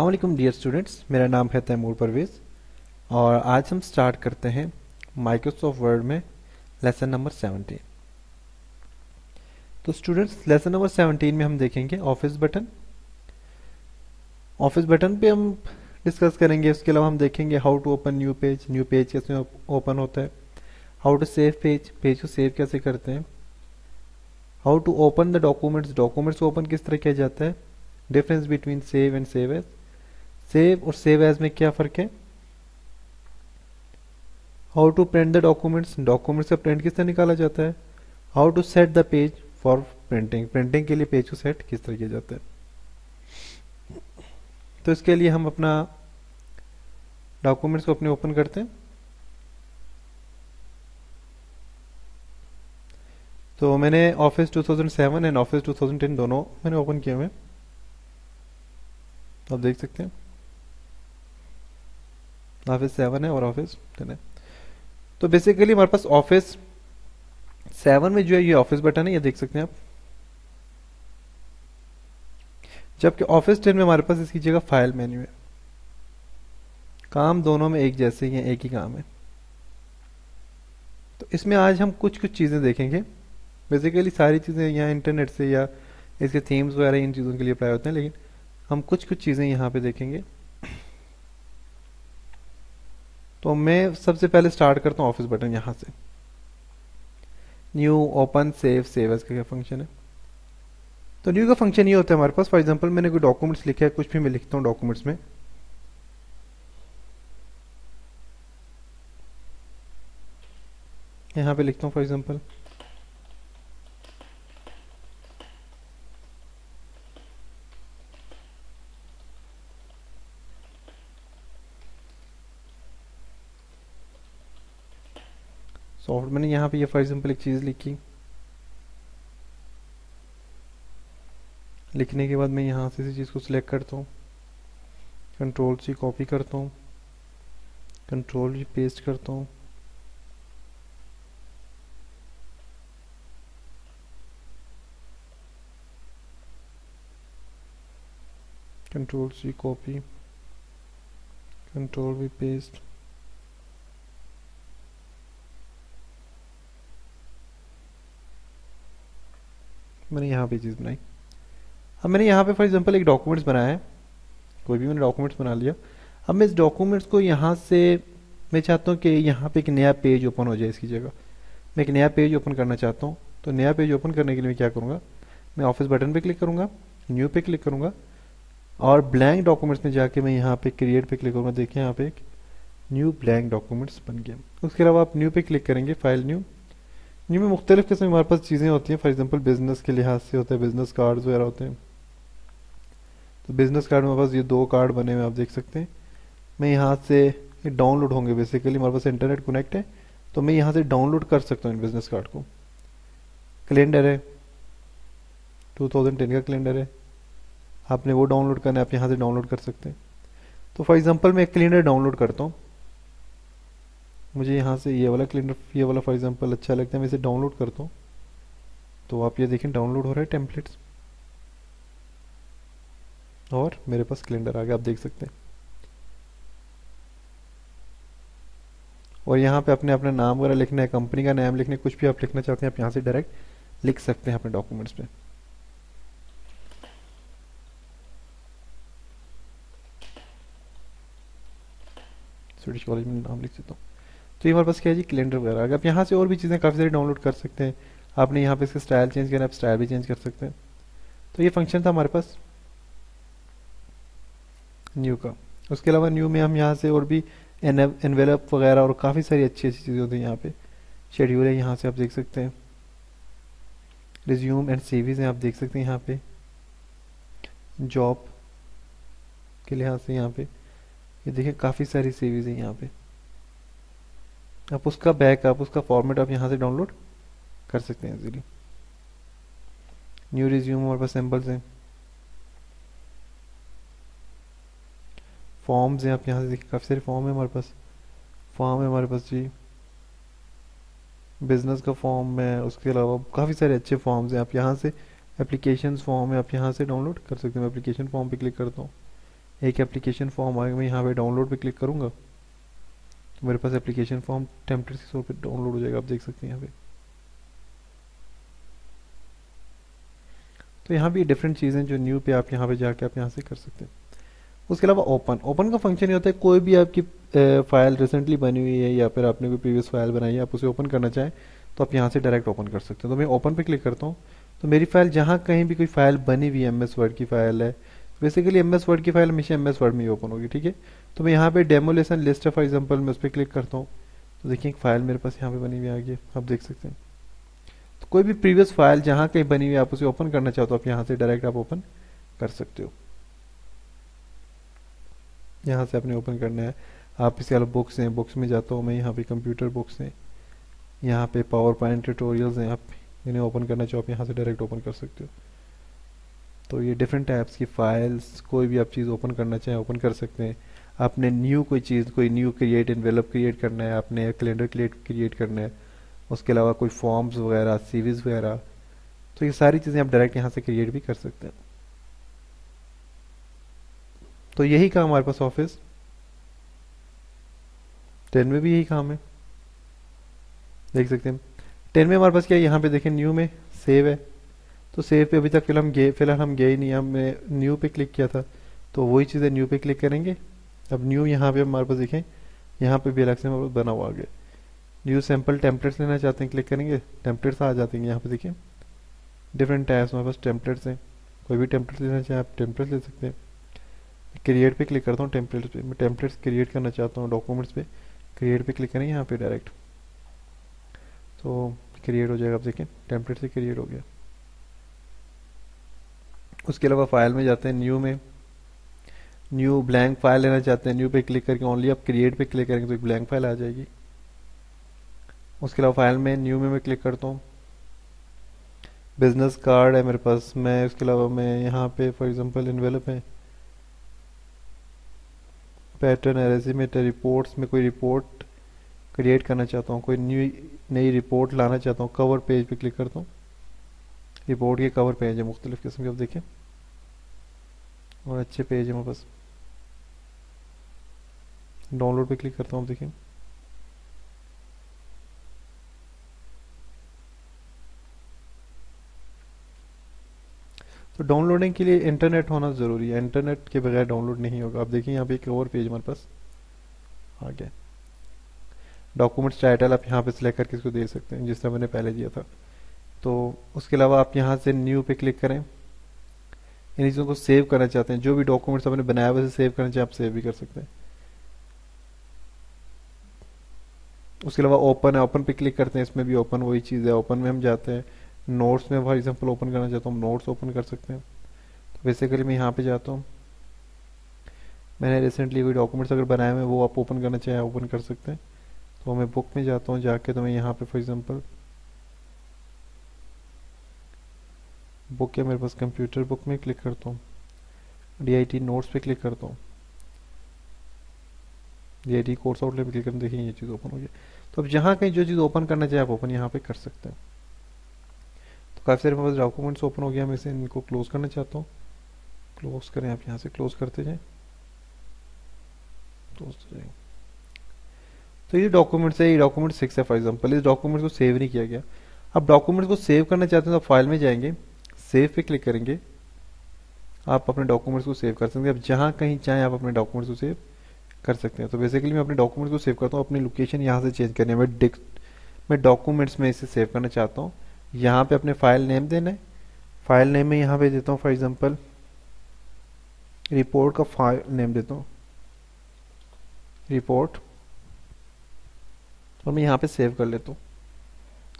वालेकुम dear students. मेरा नाम है तैमूर परवेज़ और आज हम स्टार्ट करते हैं माइक्रोसॉफ्ट वर्ड में लेसन नंबर 17 तो स्टूडेंट्स, लेसन नंबर 17 में हम देखेंगे ऑफ़िस बटन। ऑफ़िस बटन पे हम डिस्कस करेंगे, उसके अलावा हम देखेंगे how to open new page new page कैसे ओपन होता है how to save page page को सेव कैसे करते हैं how to open the documents documents को ओपन किस तरह किया जाता है difference between save and save as save और सेव एज में क्या फ़र्क है? How to print the documents documents का प्रिंट किस तरह निकाला जाता है? How to set the page for printing printing के लिए पेज को सेट किस तरह किया जाता है? तो इसके लिए हम अपना डॉक्यूमेंट्स को अपने ओपन करते हैं। तो मैंने ऑफ़िस 2007 एंड ऑफ़िस 2010 दोनों मैंने ओपन किए हुए आप देख सकते हैं। ऑफ़िस सेवन है और ऑफ़िस टेन है। तो बेसिकली हमारे पास ऑफ़िस सेवन में जो है ये ऑफ़िस बटन है, ये देख सकते हैं आप। जबकि ऑफ़िस टेन में हमारे पास इसकी जगह फ़ाइल मेन्यू है। काम दोनों में एक जैसे ही है, एक ही काम है। तो इसमें आज हम कुछ कुछ चीज़ें देखेंगे। बेसिकली सारी चीज़ें यहाँ इंटरनेट से या इसके थीम्स वगैरह, इन चीज़ों के लिए अप्लाई होते हैं, लेकिन हम कुछ कुछ चीज़ें यहाँ पे देखेंगे। तो मैं सबसे पहले स्टार्ट करता हूँ ऑफ़िस बटन यहाँ से। न्यू ओपन सेव सेव क्या फ़ंक्शन है? तो न्यू का फ़ंक्शन ये होता है हमारे पास। फॉर एग्जांपल मैंने कोई डॉक्यूमेंट्स लिखे है, कुछ भी मैं लिखता हूँ डॉक्यूमेंट्स में। यहाँ पे लिखता हूँ फॉर एग्जांपल सॉफ्ट मैंने यहाँ पे ये फॉर एग्जांपल एक चीज़ लिखी। लिखने के बाद मैं यहाँ से इसी चीज़ को सिलेक्ट करता हूँ। कंट्रोल सी कॉपी करता हूँ। कंट्रोल जी पेस्ट करता हूँ। Control C copy control V paste मैंने यहाँ पे चीज़ बनाई। अब मैंने यहाँ पे फॉर एग्जांपल एक डॉक्यूमेंट्स बनाया है। कोई भी मैंने डॉक्यूमेंट्स बना लिया। अब मैं इस डॉक्यूमेंट्स को यहाँ से, मैं चाहता हूँ कि यहाँ पे एक नया पेज ओपन हो जाए इसकी जगह। मैं एक नया पेज ओपन करना चाहता हूँ। तो नया पेज ओपन करने के लिए मैं क्या करूँगा? मैं ऑफ़िस बटन पर क्लिक करूँगा न्यू पे क्लिक करूँगा और ब्लैंक डॉक्यूमेंट्स में जाके मैं यहाँ पे क्रिएट पे क्लिक करूँगा। देखिए यहाँ पे एक न्यू ब्लैंक डॉक्यूमेंट्स बन गया। उसके अलावा आप न्यू पे क्लिक करेंगे फ़ाइल न्यू न्यू में मुख्तलिफ़ किस्म हमारे पास चीज़ें होती हैं। फॉर एग्ज़ाम्पल बिज़नेस के लिहाज से होते हैं बिज़नेस कार्ड्स वगैरह होते हैं। तो बिज़नेस कार्ड हमारे पास ये दो कार्ड बने हुए आप देख सकते हैं। मैं यहाँ से डाउनलोड होंगे बेसिकली हमारे पास इंटरनेट कनेक्ट है तो मैं यहाँ से डाउनलोड कर सकता हूँ इन बिज़नेस कार्ड को। कैलेंडर है 2010 का कैलेंडर है। आपने वो डाउनलोड करना है, आप यहाँ से डाउनलोड कर सकते हैं। तो फॉर एग्ज़ाम्पल मैं एक कैलेंडर डाउनलोड करता हूँ। मुझे यहाँ से ये वाला कैलेंडर ये वाला फॉर एग्जांपल अच्छा लगता है, मैं इसे डाउनलोड करता हूँ। तो आप ये देखें डाउनलोड हो रहा है टेम्पलेट्स और मेरे पास कैलेंडर आ गया, आप देख सकते हैं। और यहाँ पे अपने अपना नाम वगैरह लिखना है कंपनी का नाम लिखना है, कुछ भी आप लिखना चाहते हैं, आप यहाँ से डायरेक्ट लिख सकते हैं अपने डॉक्यूमेंट्स पे। स्वीडिश कॉलेज में नाम लिख देता हूँ। तो ये हमारे पास क्या है जी? कैलेंडर वगैरह। अगर आप यहाँ से और भी चीज़ें काफ़ी सारी डाउनलोड कर सकते हैं। आपने यहाँ पे इसका स्टाइल चेंज करना आप स्टाइल भी चेंज कर सकते हैं। तो ये फ़ंक्शन था हमारे पास। न्यू का। उसके अलावा न्यू में हम यहाँ से और भी एनवेलप वगैरह और काफ़ी सारी अच्छी अच्छी चीज़ें होती हैं यहाँ पे। शेड्यूल है, यहाँ से आप देख सकते हैं। रिज्यूम एंड सीवीज हैं, आप देख सकते हैं यहाँ पे। जॉब के लिहाज से यहाँ पे। ये देखिए, काफ़ी सारी सीवीज हैं यहाँ पे। आप उसका बैकअप उसका फॉर्मेट आप यहाँ से डाउनलोड कर सकते हैं इजीली न्यू रिज्यूम हमारे पास सैम्पल्स हैं। फॉर्म्स हैं, आप यहाँ से देखिए, काफ़ी सारे फॉर्म है हमारे पास। फॉर्म है हमारे पास जी। बिज़नेस का फॉर्म है, उसके अलावा काफ़ी सारे अच्छे फॉर्म्स हैं। आप यहाँ से एप्लीकेशन फॉर्म है, आप यहाँ से डाउनलोड कर सकते हैं। मैं एप्लीकेशन फॉर्म पे क्लिक करता हूँ। एक एप्लीकेशन फॉर्म आएगा, मैं यहाँ पे डाउनलोड पे क्लिक करूँगा। तो मेरे पास एप्लीकेशन फॉर्म टेम्पलेट के तौर पर डाउनलोड हो जाएगा, आप देख सकते हैं यहाँ पे। तो यहाँ भी डिफरेंट चीज़ें जो न्यू पे आप यहाँ पे जाके आप यहाँ से कर सकते हैं। उसके अलावा ओपन ओपन का फ़ंक्शन ये होता है, कोई भी आपकी फ़ाइल रिसेंटली बनी हुई है या फिर आपने कोई प्रीवियस फ़ाइल बनाई है, आप उसे ओपन करना चाहें तो आप यहाँ से डायरेक्ट ओपन कर सकते हैं। तो मैं ओपन पे क्लिक करता हूँ। तो मेरी फ़ाइल जहाँ कहीं भी कोई फ़ाइल बनी हुई है एम वर्ड की फ़ाइल है बेसिकली एम एस वर्ड की फ़ाइल हमेशा एम एस वर्ड में ही ओपन होगी, ठीक है? तो मैं यहाँ पे डेमोलेशन लिस्ट है फॉर एग्ज़ाम्पल मैं उस पर क्लिक करता हूँ। तो देखिए, एक फ़ाइल मेरे पास यहाँ पे बनी हुई आ गई आप देख सकते हैं। तो कोई भी प्रीवियस फ़ाइल जहाँ कहीं बनी हुई आप उसे ओपन करना चाहो तो आप यहाँ से डायरेक्ट आप ओपन कर सकते हो। यहाँ से आपने ओपन करना है। आप इसके अलग बुक्स हैं बुक्स में जाता हूँ मैं, यहाँ पे कंप्यूटर बुक्स हैं। यहाँ पे पावर पॉइंट ट्यूटोरियल्स हैं, आप इन्हें ओपन करना चाहो, आप यहाँ से डायरेक्ट ओपन कर सकते हो। तो ये डिफरेंट टाइप्स की फाइल्स कोई भी आप चीज़ ओपन करना चाहें ओपन कर सकते हैं। आपने न्यू कोई चीज़, कोई न्यू क्रिएट एनवेलप क्रिएट करना है, आपने कैलेंडर क्रिएट क्रिएट करना है। उसके अलावा कोई फॉर्म्स वगैरह सीरीज़ वगैरह। तो ये सारी चीज़ें आप डायरेक्ट यहाँ से क्रिएट भी कर सकते हैं। तो यही काम हमारे पास ऑफ़िस टेन में भी यही काम है। देख सकते हैं। टेन में हमारे पास क्या है? यहाँ पे देखें न्यू में सेव है। तो सेव पे अभी तक फ़िलहाल हम गए, फ़िलहाल हम गए ही नहीं, हमने न्यू पे क्लिक किया था। तो वही चीज़ें न्यू पे क्लिक करेंगे। अब न्यू यहाँ पे हमारे पास देखें, यहाँ पे भी अलग से हमारे बना हुआ गया न्यू सैंपल टेम्पलेट्स लेना चाहते हैं क्लिक करेंगे टेम्पलेट्स आ जाते हैं यहाँ पे देखिए डिफरेंट टाइप्स हमारे पास टेम्पलेट्स हैं। कोई भी टेम्पलेट लेना चाहें, आप टेम्पलेट्स ले सकते हैं। क्रिएट पे क्लिक करता हूँ टेम्पलेट्स पे। मैं टेम्पलेट्स क्रिएट करना चाहता हूँ डॉक्यूमेंट्स पे। क्रिएट पे क्लिक करें यहाँ पे डायरेक्ट तो क्रिएट हो जाएगा, आप देखें। टेम्पलेट से क्रिएट हो गया। उसके अलावा फ़ाइल में जाते हैं न्यू में। न्यू ब्लैंक फ़ाइल लेना चाहते हैं न्यू पे क्लिक करके ओनली आप क्रिएट पे क्लिक करेंगे तो एक ब्लैंक फ़ाइल आ जाएगी। उसके अलावा फ़ाइल में न्यू में मैं क्लिक करता हूँ। बिज़नेस कार्ड है मेरे पास, मैं उसके अलावा मैं यहाँ पे फॉर एग्जांपल इन्वेलप है। पैटर्न है रेजिमे रिपोर्ट्स में कोई रिपोर्ट क्रिएट करना चाहता हूँ, कोई न्यू नई रिपोर्ट लाना चाहता हूँ कवर पेज पे क्लिक करता हूँ। रिपोर्ट के कवर पेज है, मुख्तलिफ़ किस्म के, आप देखें। और अच्छे पेज है मेरे डाउनलोड पे क्लिक करता हूँ देखिए। तो डाउनलोडिंग के लिए इंटरनेट होना ज़रूरी है। इंटरनेट के बगैर डाउनलोड नहीं होगा। आप देखिए यहाँ पे एक और पेज हमारे पास। आ गया। डॉक्यूमेंट्स टाइटल आप यहाँ पे सिलेक्ट करके इसको दे सकते हैं, जिस तरह मैंने पहले दिया था। तो उसके अलावा आप यहाँ से न्यू पे क्लिक करें। इन चीज़ों को सेव करना चाहते हैं, जो भी डॉक्यूमेंट्स आपने बनाया हुआ सेव करना चाहें आप सेव भी कर सकते हैं। उसके अलावा ओपन है ओपन पे क्लिक करते हैं, इसमें भी ओपन वही चीज़ है। ओपन में हम जाते हैं नोट्स में फॉर एग्जांपल ओपन करना चाहता हूँ नोट्स ओपन कर सकते हैं। तो बेसिकली मैं यहाँ पे जाता हूँ। मैंने रिसेंटली कोई डॉक्यूमेंट्स अगर बनाए हुए वो आप ओपन करना चाहें ओपन कर सकते हैं। तो मैं बुक में जाता हूँ, जाके तो मैं यहाँ पे फॉर एग्जांपल बुक है मेरे पास कंप्यूटर बुक में क्लिक करता हूँ डी आई टी नोट्स पे क्लिक करता हूँ डी कोर्स आउटलेट पे क्लिक देखिए ये चीज़ ओपन हो गई तो अब जहाँ कहीं जो चीज़ ओपन करना चाहे आप ओपन यहाँ पे कर सकते हैं। तो काफ़ी सारे मेरे पास डॉक्यूमेंट्स ओपन हो गया मैं इसे इनको क्लोज करना चाहता हूँ। क्लोज करें आप यहाँ से, क्लोज करते जाएँ। क्लोज हो जाएँगे तो ये डॉक्यूमेंट्स है, ये डॉक्यूमेंट सिक्स है फॉर एग्ज़ाम्पल इस डॉक्यूमेंट को सेव नहीं किया गया। अब डॉक्यूमेंट्स को सेव करना चाहते हैं तो फ़ाइल में जाएँगे। सेव पे क्लिक करेंगे, आप अपने डॉक्यूमेंट्स को सेव कर सकते हैं। अब जहाँ कहीं चाहें आप अपने डॉक्यूमेंट्स को सेव कर सकते हैं। तो बेसिकली मैं अपने डॉक्यूमेंट्स को सेव करता हूँ, अपनी लोकेशन यहाँ से चेंज करनी है। मैं डिक मैं डॉक्यूमेंट्स में इसे सेव करना चाहता हूँ। यहाँ पे अपने फ़ाइल नेम देना है। फ़ाइल नेम में यहाँ पे देता हूँ फॉर एग्जांपल रिपोर्ट का फ़ाइल नेम देता हूँ। रिपोर्ट और मैं यहाँ पे सेव कर लेता हूँ।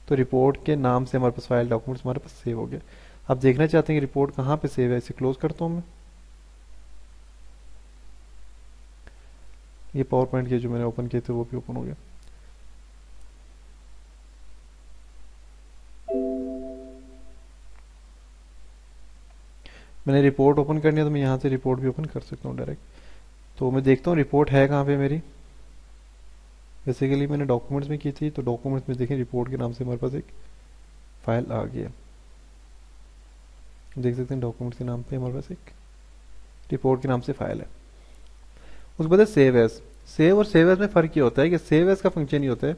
तो रिपोर्ट के नाम से हमारे पास फ़ाइल डॉक्यूमेंट्स हमारे पास सेव हो गया। आप देखना चाहते हैं कि रिपोर्ट कहाँ पे सेव है? इसे क्लोज करता हूँ मैं। ये पावर पॉइंट के जो मैंने ओपन किए थे, वो भी ओपन हो गया। मैंने रिपोर्ट ओपन करनी है तो मैं यहाँ से रिपोर्ट भी ओपन कर सकता हूँ डायरेक्ट तो मैं देखता हूँ रिपोर्ट है कहाँ पे मेरी। बेसिकली मैंने डॉक्यूमेंट्स में की थी तो डॉक्यूमेंट्स में देखें रिपोर्ट के नाम से हमारे पास एक फ़ाइल आ गई है देख सकते हैं डॉक्यूमेंट्स के नाम पे हमारे पास एक रिपोर्ट के नाम से फ़ाइल है। उसके बाद सेव एस सेव और सेव एस में फ़र्क ये होता है कि सेव एस का फ़ंक्शन ये होता है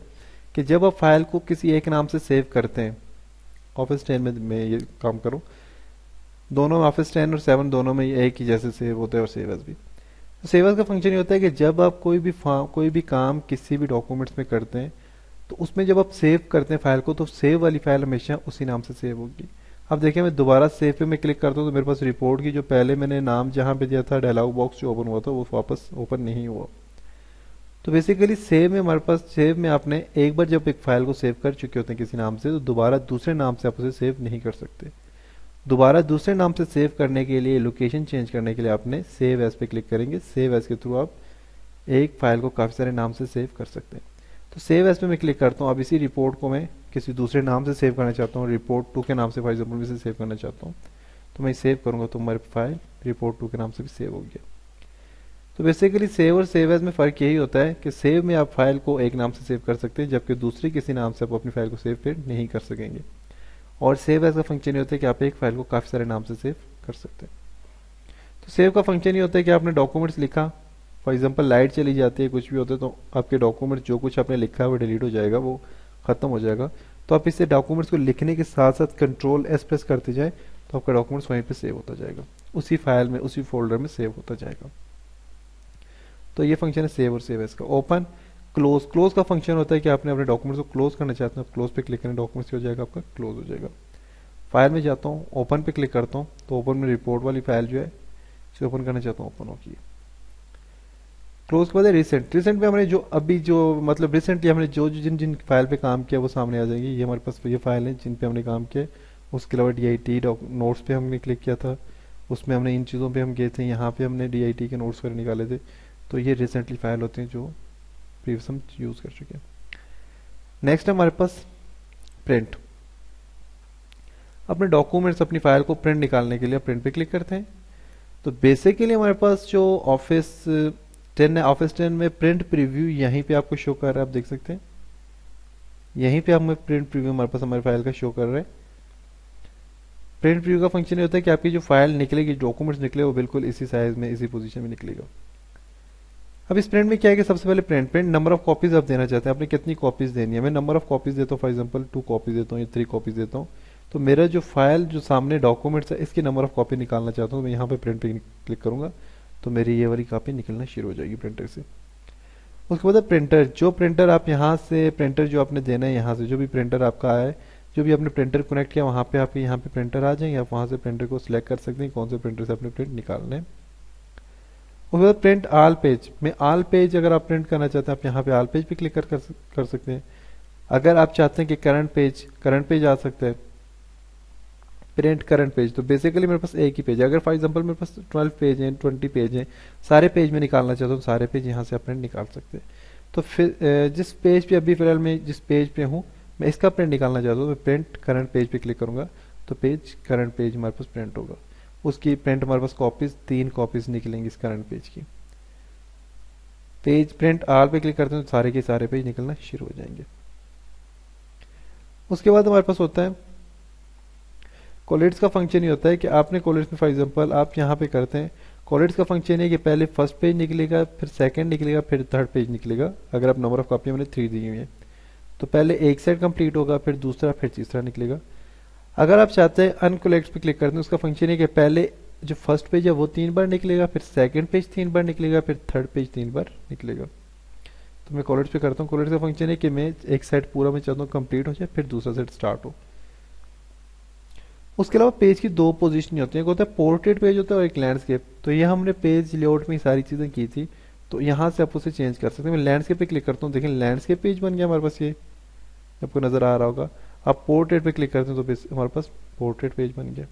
कि जब आप फ़ाइल को किसी एक नाम से सेव करते हैं ऑफ़िस टेन में, मैं ये काम करूँ, दोनों ऑफ़िस टेन और सेवन दोनों में एक ही जैसे सेव होता है और सेव एस भी। तो सेव एस का फ़ंक्शन ये होता है कि जब आप कोई भी कोई भी काम किसी भी डॉक्यूमेंट्स में करते हैं तो उसमें जब आप सेव करते हैं फ़ाइल को तो सेव वाली फ़ाइल हमेशा उसी नाम से सेव होगी। अब देखिए मैं दोबारा सेव पे मैं क्लिक करता हूँ तो मेरे पास रिपोर्ट की जो पहले मैंने नाम जहाँ पे दिया था डायलॉग बॉक्स जो ओपन हुआ था, वो वापस ओपन नहीं हुआ। तो बेसिकली सेव में हमारे पास सेव में आपने एक बार जब एक फ़ाइल को सेव कर चुके होते हैं किसी नाम से तो दोबारा दूसरे नाम से आप उसे सेव नहीं कर सकते। दोबारा दूसरे नाम से सेव करने के लिए लोकेशन चेंज करने के लिए आपने सेव एस पे क्लिक करेंगे। सेव एस के थ्रू आप एक फ़ाइल को काफ़ी सारे नाम से सेव कर सकते हैं। तो सेव एस पे मैं क्लिक करता हूँ। अब इसी रिपोर्ट को मैं किसी दूसरे नाम से सेव करना चाहता हूँ रिपोर्ट टू के नाम से फॉर एग्ज़ाम्पल से सेव करना चाहता हूँ तो मैं सेव करूँगा तो हमारी फ़ाइल रिपोर्ट टू के नाम से भी सेव हो गया। तो बेसिकली सेव और सेव एज में फ़र्क यही होता है कि सेव में आप फ़ाइल को एक नाम से सेव कर सकते हैं, जबकि दूसरी किसी नाम से आप अपनी फ़ाइल को सेव फिर नहीं कर सकेंगे। और सेव एज का फ़ंक्शन ये होता है कि आप एक फ़ाइल को काफ़ी सारे नाम से सेव कर सकते हैं। तो सेव का फ़ंक्शन ये होता है कि आपने डॉक्यूमेंट्स लिखा फॉर एग्ज़ाम्पल लाइट चली जाती है, कुछ भी होता है तो आपके डॉक्यूमेंट जो कुछ आपने लिखा है वो डिलीट हो जाएगा, वो ख़त्म हो जाएगा। तो आप इसे डॉक्यूमेंट्स को लिखने के साथ साथ कंट्रोल एस प्रेस करते जाए तो आपका डॉक्यूमेंट्स वहीं पे सेव होता जाएगा। उसी फ़ाइल में, उसी फोल्डर में सेव होता जाएगा। तो ये फ़ंक्शन है सेव और सेव एस का। ओपन क्लोज क्लोज का फ़ंक्शन होता है कि आपने अपने डॉक्यूमेंट्स को क्लोज करना चाहते हैं क्लोज पे क्लिक करें डॉक्यूमेंट्स हो जाएगा आपका क्लोज हो जाएगा। फ़ाइल में जाता हूँ ओपन पे क्लिक करता हूँ तो ओपन में रिपोर्ट वाली फ़ाइल जो है इसे ओपन करना चाहता हूँ ओपन होगी क्लोज के बाद रिसेंट रिसेंट में हमने जो, अभी जो मतलब रिसेंटली हमने जो जिन जिन फ़ाइल पे काम किया, वो सामने आ जाएँगे। ये हमारे पास ये फ़ाइल है जिन पे हमने काम किया। उसके अलावा डी आई टी नोट्स पे हमने क्लिक किया था। उसमें हमने इन चीज़ों पे हम गए थे। यहाँ पे हमने डी आई टी के नोट्स वगैरह निकाले थे। तो ये रिसेंटली फ़ाइल होते हैं जो प्रीवियस हम यूज़ कर चुके हैं। नेक्स्ट हमारे पास प्रिंट अपने डॉक्यूमेंट्स अपनी फ़ाइल को प्रिंट निकालने के लिए प्रिंट पे क्लिक करते हैं। तो बेसिकली हमारे पास जो ऑफ़िस टेन है ऑफ़िस टेन में प्रिंट प्रीव्यू यहीं पे आपको शो कर रहा है, आप देख सकते हैं। यहीं पे हमें प्रिंट प्रीव्यू हमारे पास हमारी फ़ाइल का शो कर रहा है। प्रिंट प्रीव्यू का फ़ंक्शन ये होता है कि आपकी जो फ़ाइल निकलेगी डॉक्यूमेंट्स निकले, वो बिल्कुल इसी साइज़ में, इसी पोजीशन में निकलेगा। अब इस प्रिंट में क्या है कि सबसे पहले print print number of copies आप देना चाहते हैं। आपने कितनी कॉपीज देनी है? मैं नंबर ऑफ़ कॉपीज देता हूँ फॉर एग्ज़ाम्पल टू कॉपीज देता हूँ या थ्री कॉपीज देता हूँ। तो मेरा जो फ़ाइल जो सामने डॉक्यूमेंट्स है, इसकी नंबर ऑफ़ कॉपी निकालना चाहता हूँ। मैं यहाँ पे प्रिंट पे क्लिक करूँगा। तो मेरी ये वाली कापी निकलना शुरू हो जाएगी प्रिंटर से। उसके बाद प्रिंटर जो प्रिंटर आप यहाँ से प्रिंटर जो आपने देना है यहाँ से जो भी प्रिंटर आपका है जो भी आपने प्रिंटर कनेक्ट किया वहाँ पे आपके यहाँ पे प्रिंटर आ जाएँगे। आप वहाँ से प्रिंटर को सिलेक्ट कर सकते हैं कौन से प्रिंटर से अपने प्रिंट निकालने उसके बाद प्रिंट आल पेज में आल पेज अगर आप प्रिंट करना चाहते हैं आप यहाँ पे आल पेज पे क्लिक कर, कर सकते हैं। अगर आप चाहते हैं कि करंट पेज करंट पेज आ सकता है प्रिंट करंट पेज तो बेसिकली मेरे पास एक ही पेज है। अगर फॉर एग्जांपल मेरे पास ट्वेल्व पेज हैं ट्वेंटी पेज हैं, सारे पेज में निकालना चाहता हूँ, सारे पेज यहाँ से आप प्रिंट निकाल सकते हैं। तो फिर जिस पेज पे अभी फ़िलहाल मैं जिस पेज पे हूँ, मैं इसका प्रिंट निकालना चाहता हूँ मैं प्रिंट करंट पेज पे क्लिक करूँगा तो पेज करंट पेज हमारे पास प्रिंट होगा। उसकी प्रिंट हमारे पास कॉपीज तीन कॉपीज निकलेंगी इस करंट पेज की। पेज प्रिंट आल पे क्लिक करते हैं तो सारे के सारे पेज निकलना शुरू हो जाएँगे। उसके बाद हमारे पास होता है कोलेट्स का फ़ंक्शन ये होता है कि आपने कोलेट्स में फॉर एग्जांपल आप यहाँ पे करते हैं। कोलेट्स का फ़ंक्शन है कि पहले फ़र्स्ट पेज निकलेगा, फिर सेकंड निकलेगा, फिर थर्ड पेज निकलेगा, अगर आप नंबर ऑफ़ कॉपी मैंने थ्री दी हुई है। तो पहले एक सेट कंप्लीट होगा, फिर दूसरा, फिर तीसरा निकलेगा। अगर आप चाहते हैं अनकोलेक्ट पे क्लिक करते हैं उसका फ़ंक्शन है कि पहले जो फ़र्स्ट पेज है, वो तीन बार निकलेगा, फिर सेकंड पेज तीन बार निकलेगा, फिर थर्ड पेज तीन बार निकलेगा। तो मैं कॉलेज पे करता हूँ। कॉलेज का फ़ंक्शन है कि मैं एक सेट पूरा मैं चाहता हूँ कंप्लीट हो जाए, फिर दूसरा सेट स्टार्ट हो। उसके अलावा पेज की दो पोजीशन होती है। एक होता है पोर्ट्रेट पेज होता है और एक लैंडस्केप तो ये हमने पेज लेआउट में सारी चीज़ें की थी। तो यहाँ से आप उसे चेंज कर सकते हैं। मैं लैंडस्केप पे क्लिक करता हूँ। देखें लैंडस्केप पेज बन गया हमारे पास ये। आपको नज़र आ रहा होगा। आप पोर्ट्रेट पे क्लिक करते हैं तो हमारे पास पोर्ट्रेट पेज बन गया।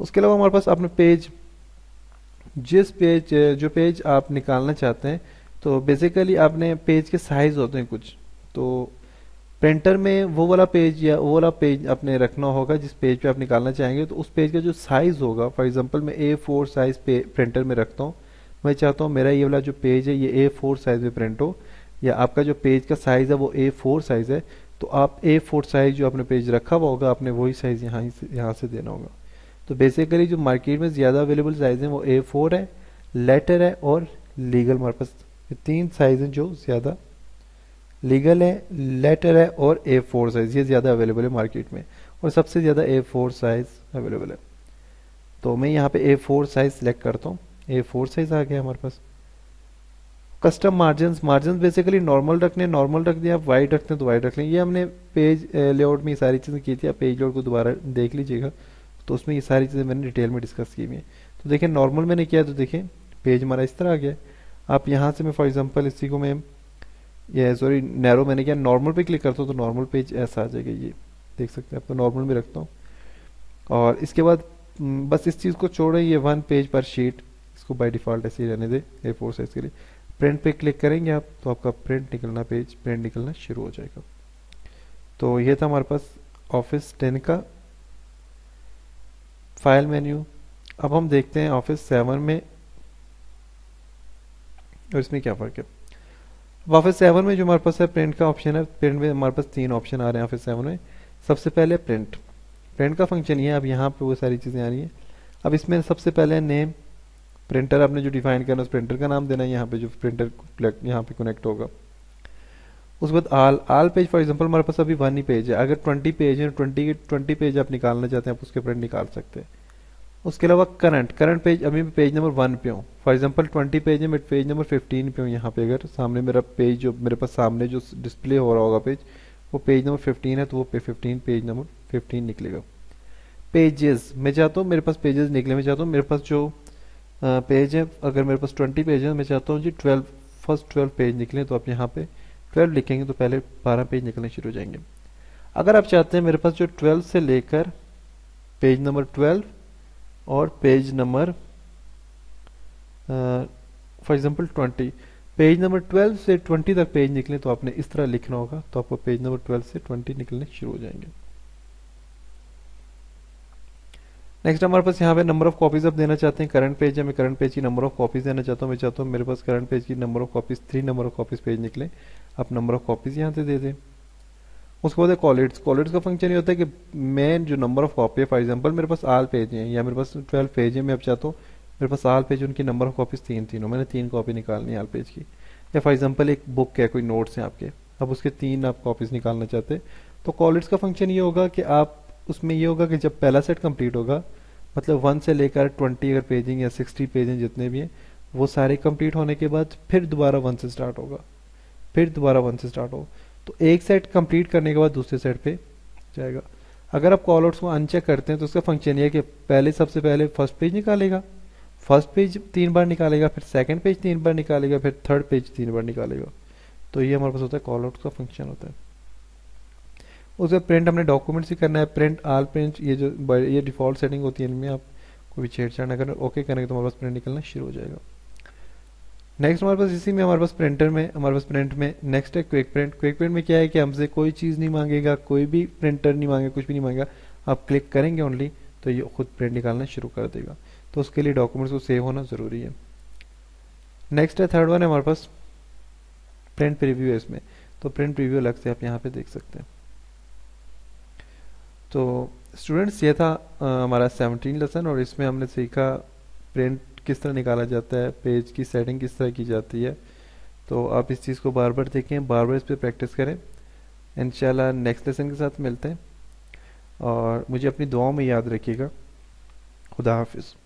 उसके अलावा हमारे पास अपने पेज जिस पेज जो पेज आप निकालना चाहते हैं तो बेसिकली आपने पेज के साइज़ होते हैं कुछ। तो प्रिंटर में वो वाला पेज या वो वाला पेज आपने रखना होगा, जिस पेज पे आप निकालना चाहेंगे तो उस पेज का जो साइज़ होगा फॉर एग्जांपल मैं ए फोर साइज़ प्रिंटर में रखता हूँ, मैं चाहता हूँ मेरा ये वाला जो पेज है, ये ए फोर साइज़ में प्रिंट हो, या आपका जो पेज का साइज़ है, वो ए फोर साइज़ है तो आप ए फोर साइज़ जो आपने पेज रखा हुआ होगा, आपने वही साइज़ यहाँ यहाँ से देना होगा। तो बेसिकली जो मार्केट में ज़्यादा अवेलेबल साइज़ है, वो ए फोर है लेटर है और लीगल हमारे पास ये तीन साइज़ हैं जो ज़्यादा लीगल है, लेटर है और ए फोर साइज़ ये ज़्यादा अवेलेबल है मार्केट में और सबसे ज़्यादा ए फोर साइज़ अवेलेबल है। तो मैं यहाँ पे ए फोर साइज़ सेलेक्ट करता हूँ। ए फोर साइज़ आ गया हमारे पास। Custom margin margin basically normal रखने नॉर्मल रख दिया, आप वाइड रखते हैं तो वाइड रख लें। ये हमने पेज लेआउट में ये सारी चीज़ें की थी, आप पेज लेआउट को दोबारा देख लीजिएगा। तो उसमें ये सारी चीज़ें मैंने डिटेल में डिस्कस की हुई है। तो देखिए नॉर्मल मैंने किया तो देखिए पेज हमारा इस तरह आ गया। आप यहाँ से मैं फॉर एग्ज़ाम्पल इसी को मैं ये सॉरी नैरो मैंने क्या। नॉर्मल पे क्लिक करता हूँ तो नॉर्मल पेज ऐसा आ जाएगा, ये देख सकते हैं आप तो नॉर्मल में रखता हूँ। और इसके बाद बस इस चीज़ को छोड़ें, ये वन पेज पर शीट इसको बाय डिफ़ॉल्ट ऐसे ही रहने दे ए फोर साइज़ के लिए। प्रिंट पे क्लिक करेंगे आप तो आपका प्रिंट निकलना पेज प्रिंट निकलना शुरू हो जाएगा। तो ये था हमारे पास ऑफ़िस टेन का फ़ाइल मेन्यू अब हम देखते हैं ऑफ़िस सेवन में, और इसमें क्या फ़र्क है? ऑफ़िस सेवन में जो हमारे पास है प्रिंट का ऑप्शन है प्रिंट में हमारे पास तीन ऑप्शन आ रहे हैं ऑफ़िस सेवन में। सबसे पहले प्रिंट प्रिंट का फ़ंक्शन ये है, अब यहाँ पे वो सारी चीज़ें आ रही हैं। अब इसमें सबसे पहले नेम प्रिंटर आपने जो डिफाइन करना है, उस प्रिंटर का नाम देना है, यहाँ पे जो प्रिंटर यहाँ पे कनेक्ट होगा। उसके बाद all all page for example हमारे पास अभी वन ही पेज है। अगर ट्वेंटी पेज है ट्वेंटी ट्वेंटी पेज आप निकालना चाहते हैं, आप उसके प्रिंट निकाल सकते हैं। उसके अलावा करंट करंट पेज, अभी मैं पेज नंबर वन पे हूँ। फॉर एग्जांपल ट्वेंटी पेज है मैं पेज नंबर फिफ्टीन पे हूँ यहाँ पे अगर। सामने मेरा पेज जो, मेरे पास सामने जो डिस्प्ले हो रहा होगा पेज, वो पेज नंबर फिफ्टीन है तो वो पे फिफ्टीन पेज नंबर फिफ्टीन निकलेगा। पेजेस मैं चाहता हूँ मेरे पास पेजेस निकले। मैं चाहता हूँ मेरे पास जो पेज है, अगर मेरे पास ट्वेंटी पेज है, मैं चाहता हूँ जी ट्वेल्व फ़र्स्ट ट्वेल्व पेज निकले तो आप यहाँ पे ट्वेल्व लिखेंगे तो पहले बारह पेज निकलने शुरू हो जाएँगे। अगर आप चाहते हैं मेरे पास जो ट्वेल्व से लेकर पेज नंबर ट्वेल्व और page number for example twenty page number twelve से ट्वेंटी तक पेज निकले तो आपने इस तरह लिखना होगा तो आपको पेज नंबर ट्वेल्व से ट्वेंटी निकलने शुरू हो जाएँगे। नेक्स्ट हमारे पास यहाँ पे नंबर ऑफ़ कॉपीज आप देना चाहते हैं करंट पेज है, मैं करंट पेज की नंबर ऑफ़ कॉपीज देना चाहता हूँ, मैं चाहता हूँ मेरे पास करंट पेज की number of copies three number of copies page निकले। आप नंबर ऑफ़ कॉपीज यहाँ से दे दें। उसके बाद कॉलेट्स कॉलेट्स का फ़ंक्शन ये होता है कि मैं जो नंबर ऑफ़ कॉपी है फॉर एग्जांपल मेरे पास आल पेज है, या मेरे पास ट्वेल्व पेज है, मैं अब चाहता हूँ मेरे पास आल पेज, उनकी नंबर ऑफ़ कॉपीज तीन तीन हो मैंने तीन कॉपी निकालनी है आल पेज की। या फॉर एग्ज़ाम्पल एक बुक है, कोई नोट्स हैं आपके, अब उसके तीन आप कॉपीज निकालना चाहते हैं। तो कॉलेट्स का फ़ंक्शन ये होगा कि आप, उसमें ये होगा कि जब पहला सेट कंप्लीट होगा मतलब वन से लेकर ट्वेंटी अगर पेजिंग या सिक्सटी पेजिंग जितने भी हैं, वो सारे कंप्लीट होने के बाद फिर दोबारा वन से स्टार्ट होगा। फिर दोबारा वन से स्टार्ट होगा। तो एक सेट कंप्लीट करने के बाद दूसरे सेट पे जाएगा। अगर आप कॉल आउट्स को अनचेक करते हैं तो उसका फ़ंक्शन ये है कि पहले, सबसे पहले फ़र्स्ट पेज निकालेगा। फ़र्स्ट पेज तीन बार निकालेगा, फिर सेकंड पेज तीन बार निकालेगा, फिर थर्ड पेज तीन बार निकालेगा। तो ये हमारे पास होता है कॉल आउट का फ़ंक्शन होता है। उसके प्रिंट हमने डॉक्यूमेंट्स ही करना है। प्रिंट आल प्रिंट ये जो, ये डिफ़ॉल्ट सेटिंग होती है इनमें आप कोई छेड़छाड़ अगर ओके करेंगे तो हमारे पास प्रिंट निकलना शुरू हो जाएगा। नेक्स्ट हमारे पास इसी में, हमारे पास प्रिंटर में, हमारे पास प्रिंट में नेक्स्ट है क्विक प्रिंट क्विक प्रिंट में क्या है कि हमसे कोई चीज़ नहीं मांगेगा, कोई भी प्रिंटर नहीं मांगेगा, कुछ भी नहीं मांगेगा। आप क्लिक करेंगे ओनली तो ये खुद प्रिंट निकालना शुरू कर देगा। तो उसके लिए डॉक्यूमेंट्स को सेव होना ज़रूरी है। नेक्स्ट है थर्ड वन है हमारे पास प्रिंट प्रीव्यू है इसमें। तो प्रिंट प्रीव्यू अलग से आप यहाँ पे देख सकते हैं। तो स्टूडेंट्स ये था हमारा सेवनटीन लेसन और इसमें हमने सीखा प्रिंट किस तरह निकाला जाता है, पेज की सेटिंग किस तरह की जाती है। तो आप इस चीज़ को बार बार देखें, बार बार इस पर प्रैक्टिस करें। इन नेक्स्ट लेसन के साथ मिलते हैं। और मुझे अपनी दुआओं में याद रखिएगा। खुदा हाफिज़।